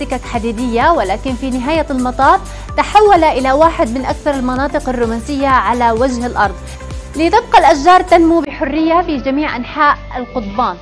سكك حديدية ولكن في نهاية المطاف تحول إلى واحد من أكثر المناطق الرومانسية على وجه الأرض. لتبقى الأشجار تنمو بحرية في جميع أنحاء القضبان.